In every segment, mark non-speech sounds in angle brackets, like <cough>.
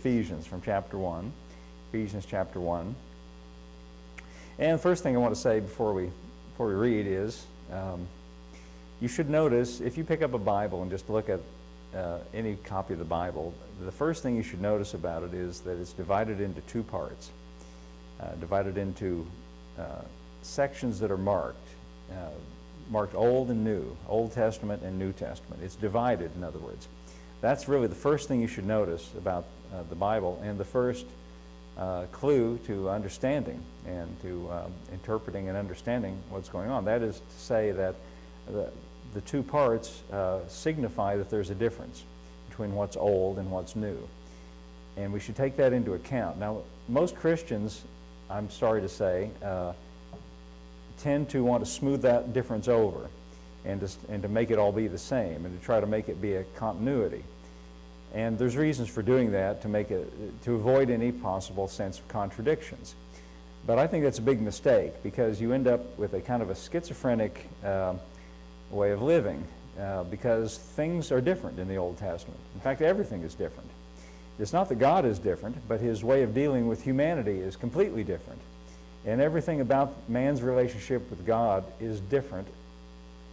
Ephesians from chapter 1. Ephesians chapter 1. And the first thing I want to say before we, before we read is um, you should notice if you pick up a Bible and just look at uh, any copy of the Bible, the first thing you should notice about it is that it's divided into two parts, uh, divided into uh, sections that are marked, uh, marked Old and New, Old Testament and New Testament. It's divided, in other words. That's really the first thing you should notice about uh, the Bible and the first uh, clue to understanding and to um, interpreting and understanding what's going on. That is to say that the, the two parts uh, signify that there's a difference between what's old and what's new. And we should take that into account. Now, most Christians, I'm sorry to say, uh, tend to want to smooth that difference over and to, and to make it all be the same and to try to make it be a continuity. And there's reasons for doing that to make it, to avoid any possible sense of contradictions. But I think that's a big mistake because you end up with a kind of a schizophrenic uh, way of living uh, because things are different in the Old Testament. In fact, everything is different. It's not that God is different, but his way of dealing with humanity is completely different. And everything about man's relationship with God is different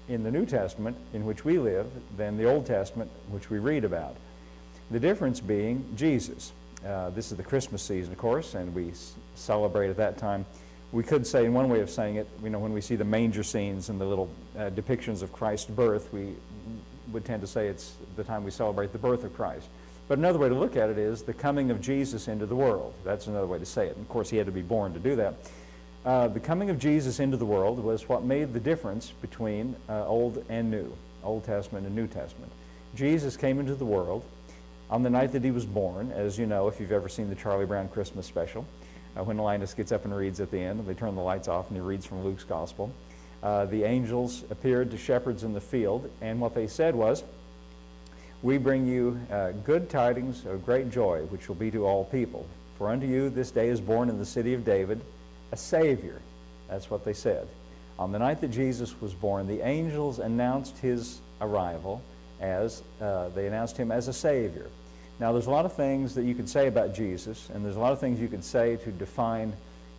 in the New Testament in which we live than the Old Testament which we read about. The difference being Jesus. Uh, this is the Christmas season, of course, and we celebrate at that time. We could say, in one way of saying it, you know, when we see the manger scenes and the little uh, depictions of Christ's birth, we would tend to say it's the time we celebrate the birth of Christ. But another way to look at it is the coming of Jesus into the world. That's another way to say it. And of course, he had to be born to do that. Uh, the coming of Jesus into the world was what made the difference between uh, Old and New, Old Testament and New Testament. Jesus came into the world on the night that he was born, as you know, if you've ever seen the Charlie Brown Christmas special, uh, when Linus gets up and reads at the end, and they turn the lights off and he reads from Luke's Gospel. Uh, the angels appeared to shepherds in the field, and what they said was, We bring you uh, good tidings of great joy, which will be to all people. For unto you this day is born in the city of David a Savior. That's what they said. On the night that Jesus was born, the angels announced his arrival as uh, they announced him as a Savior. Now, there's a lot of things that you can say about Jesus, and there's a lot of things you can say to define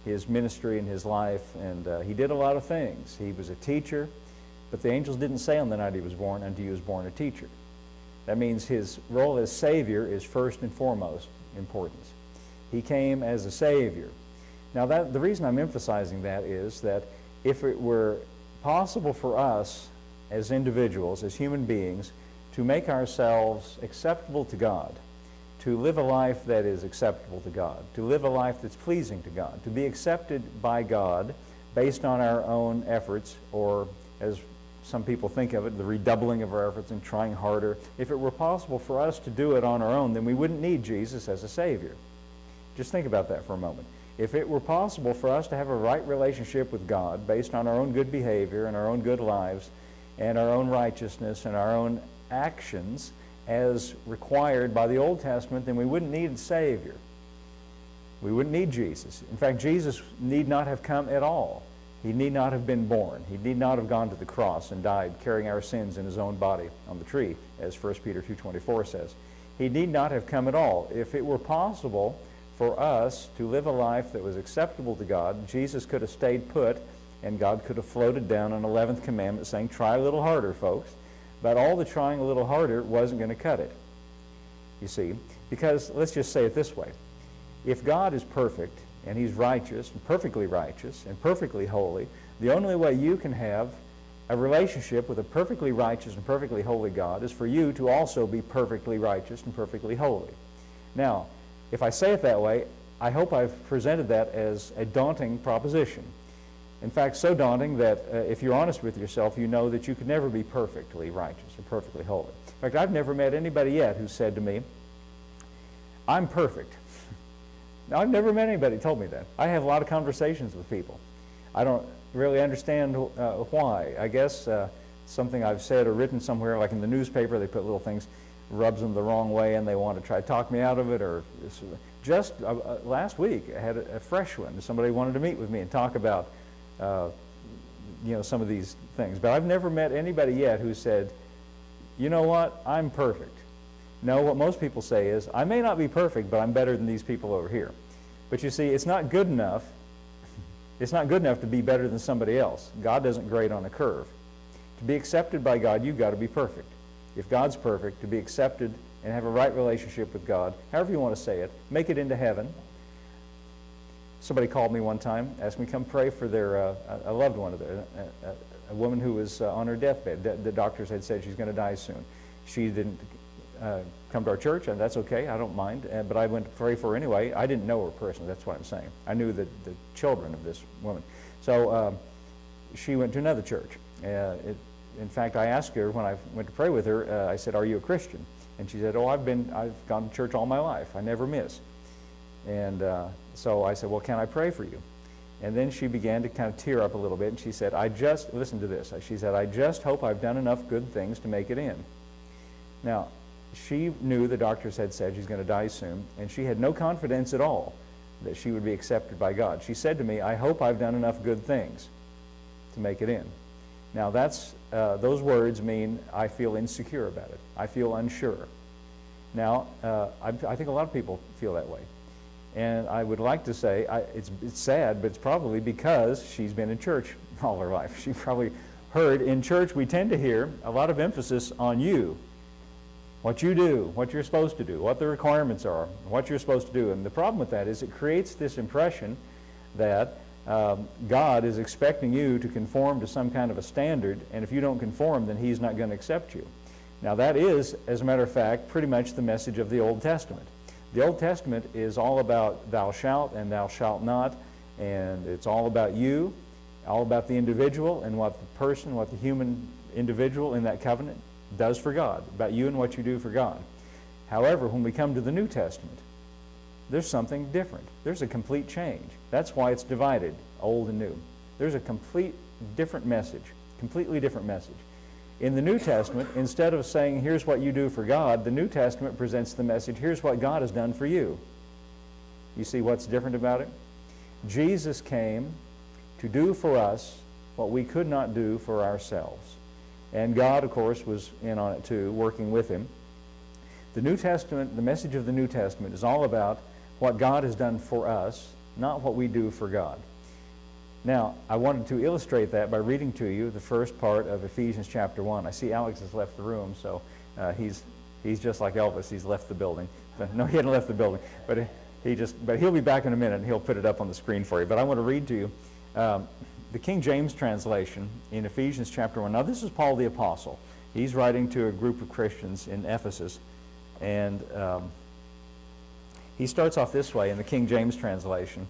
his ministry and his life, and uh, he did a lot of things. He was a teacher, but the angels didn't say on the night he was born, unto you was born a teacher. That means his role as Savior is first and foremost importance. He came as a Savior. Now, that, the reason I'm emphasizing that is that if it were possible for us as individuals, as human beings, to make ourselves acceptable to God, to live a life that is acceptable to God, to live a life that's pleasing to God, to be accepted by God based on our own efforts, or as some people think of it, the redoubling of our efforts and trying harder. If it were possible for us to do it on our own, then we wouldn't need Jesus as a Savior. Just think about that for a moment. If it were possible for us to have a right relationship with God based on our own good behavior and our own good lives and our own righteousness and our own actions, as required by the Old Testament, then we wouldn't need a Savior. We wouldn't need Jesus. In fact, Jesus need not have come at all. He need not have been born. He need not have gone to the cross and died carrying our sins in his own body on the tree, as 1 Peter 2.24 says. He need not have come at all. If it were possible for us to live a life that was acceptable to God, Jesus could have stayed put and God could have floated down an 11th commandment saying, try a little harder, folks. But all the trying a little harder wasn't going to cut it. You see, because let's just say it this way. If God is perfect and he's righteous and perfectly righteous and perfectly holy, the only way you can have a relationship with a perfectly righteous and perfectly holy God is for you to also be perfectly righteous and perfectly holy. Now, if I say it that way, I hope I've presented that as a daunting proposition. In fact, so daunting that uh, if you're honest with yourself, you know that you could never be perfectly righteous or perfectly holy. In fact, I've never met anybody yet who said to me, I'm perfect. <laughs> now, I've never met anybody who told me that. I have a lot of conversations with people. I don't really understand uh, why. I guess uh, something I've said or written somewhere, like in the newspaper, they put little things, rubs them the wrong way, and they want to try to talk me out of it. Or just uh, uh, last week, I had a, a fresh one. Somebody wanted to meet with me and talk about uh, you know, some of these things. But I've never met anybody yet who said, you know what, I'm perfect. No, what most people say is, I may not be perfect, but I'm better than these people over here. But you see, it's not good enough. It's not good enough to be better than somebody else. God doesn't grade on a curve. To be accepted by God, you've got to be perfect. If God's perfect, to be accepted and have a right relationship with God, however you want to say it, make it into heaven. Somebody called me one time, asked me to come pray for their uh, a loved one of theirs, a, a, a, woman who was uh, on her deathbed. The, the doctors had said she's going to die soon. She didn't uh, come to our church, and that's okay. I don't mind. Uh, but I went to pray for her anyway. I didn't know her personally. That's what I'm saying. I knew the, the children of this woman. So um, she went to another church. Uh, it, in fact, I asked her when I went to pray with her, uh, I said, are you a Christian? And she said, oh, I've been, I've gone to church all my life. I never miss. And uh, so I said, well, can I pray for you? And then she began to kind of tear up a little bit, and she said, I just, listen to this. She said, I just hope I've done enough good things to make it in. Now, she knew the doctors had said she's going to die soon, and she had no confidence at all that she would be accepted by God. She said to me, I hope I've done enough good things to make it in. Now, that's, uh, those words mean I feel insecure about it. I feel unsure. Now, uh, I, I, think a lot of people feel that way. And I would like to say, I, it's, it's sad, but it's probably because she's been in church <laughs> all her life. She probably heard in church, we tend to hear a lot of emphasis on you what you do, what you're supposed to do, what the requirements are, what you're supposed to do. And the problem with that is it creates this impression that um, God is expecting you to conform to some kind of a standard, and if you don't conform, then He's not going to accept you. Now, that is, as a matter of fact, pretty much the message of the Old Testament. The Old Testament is all about thou shalt and thou shalt not, and it's all about you, all about the individual and what the person, what the human individual in that covenant does for God, about you and what you do for God. However, when we come to the New Testament, there's something different. There's a complete change. That's why it's divided, old and new. There's a complete different message, completely different message. In the New Testament, instead of saying, here's what you do for God, the New Testament presents the message, here's what God has done for you. You see what's different about it? Jesus came to do for us what we could not do for ourselves. And God, of course, was in on it too, working with him. The New Testament, the message of the New Testament is all about what God has done for us, not what we do for God. Now, I wanted to illustrate that by reading to you the first part of Ephesians chapter 1. I see Alex has left the room, so uh, he's, he's just like Elvis. He's left the building. <laughs> No, he hadn't left the building. But, he just, but he'll be back in a minute, and he'll put it up on the screen for you. But I want to read to you um, the King James translation in Ephesians chapter 1. Now, this is Paul the Apostle. He's writing to a group of Christians in Ephesus. And um, he starts off this way in the King James translation.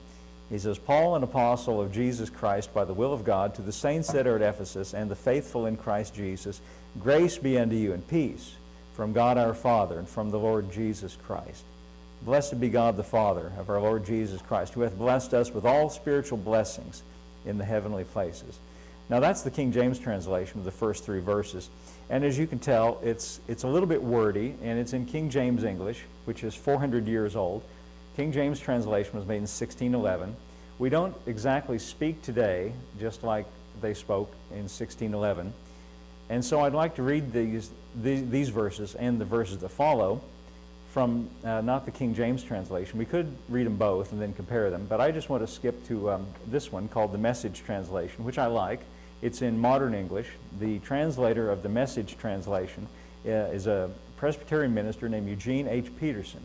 He says, Paul, an apostle of Jesus Christ by the will of God, to the saints that are at Ephesus and the faithful in Christ Jesus, grace be unto you and peace from God our Father and from the Lord Jesus Christ. Blessed be God the Father of our Lord Jesus Christ, who hath blessed us with all spiritual blessings in the heavenly places. Now that's the King James translation of the first three verses. And as you can tell, it's, it's a little bit wordy, and it's in King James English, which is 400 years old. King James translation was made in 1611. We don't exactly speak today just like they spoke in 1611. And so I'd like to read these, these, these verses and the verses that follow from uh, not the King James translation. We could read them both and then compare them, but I just want to skip to um, this one called the Message translation, which I like. It's in modern English. The translator of the Message translation uh, is a Presbyterian minister named Eugene H. Peterson.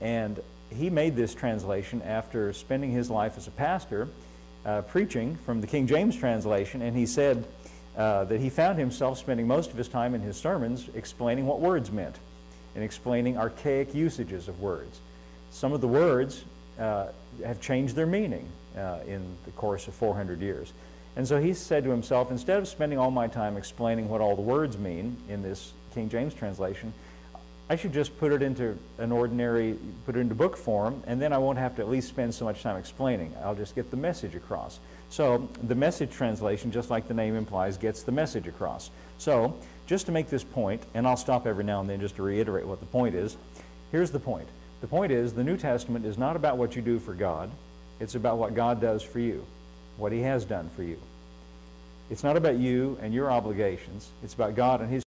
And he made this translation after spending his life as a pastor uh, preaching from the King James translation, and he said uh, that he found himself spending most of his time in his sermons explaining what words meant and explaining archaic usages of words. Some of the words uh, have changed their meaning uh, in the course of 400 years. And so he said to himself, instead of spending all my time explaining what all the words mean in this King James translation, I should just put it into an ordinary, put it into book form, and then I won't have to at least spend so much time explaining. I'll just get the message across. So the message translation, just like the name implies, gets the message across. So just to make this point, and I'll stop every now and then just to reiterate what the point is, here's the point. The point is the New Testament is not about what you do for God. It's about what God does for you, what he has done for you. It's not about you and your obligations. It's about God and his